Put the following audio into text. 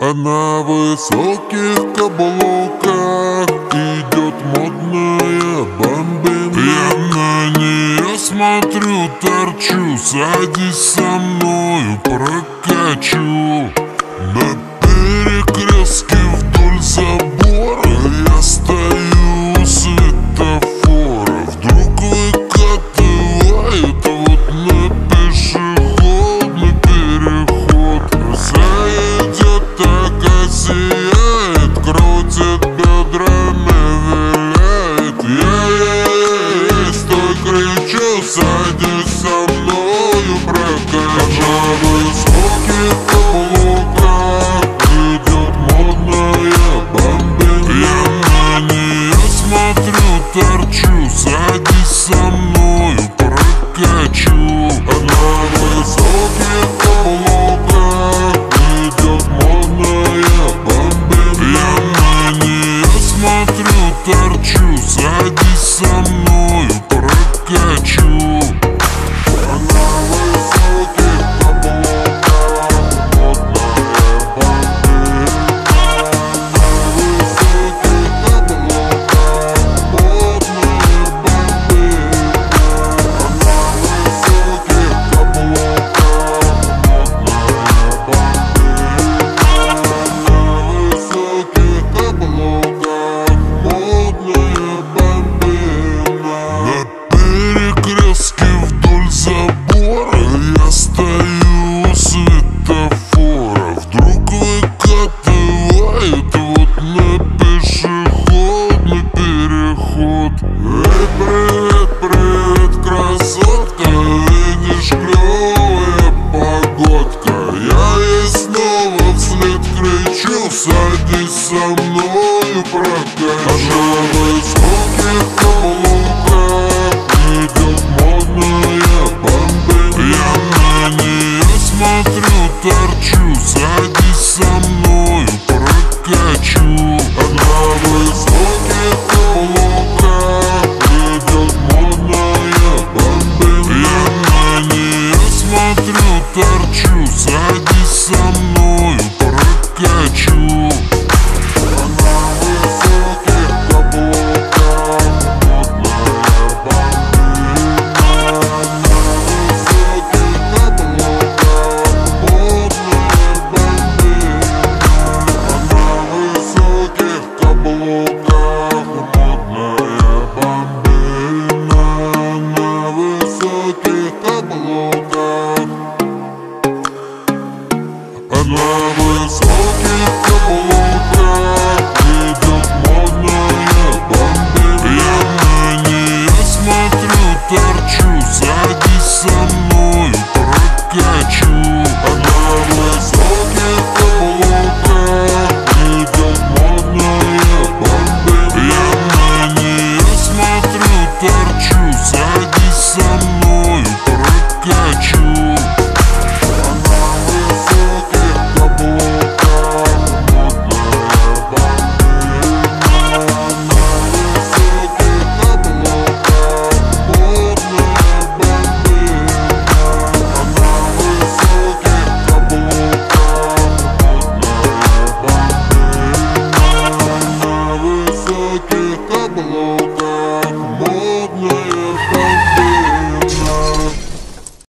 Она в высоких каблуках идет модная бомбина Я на нее смотрю, торчу, садись со мною, прокачу. зайди со мною, прокачай высокий каблука. Идет модная бомбина Я на нее смотрю, торчу, садись со мной. ход Эй, привет, привет, красотка Видишь, клевая погодка. Я ей снова вслед кричу Садись со мною, прокачалась серчу, садись со мной love.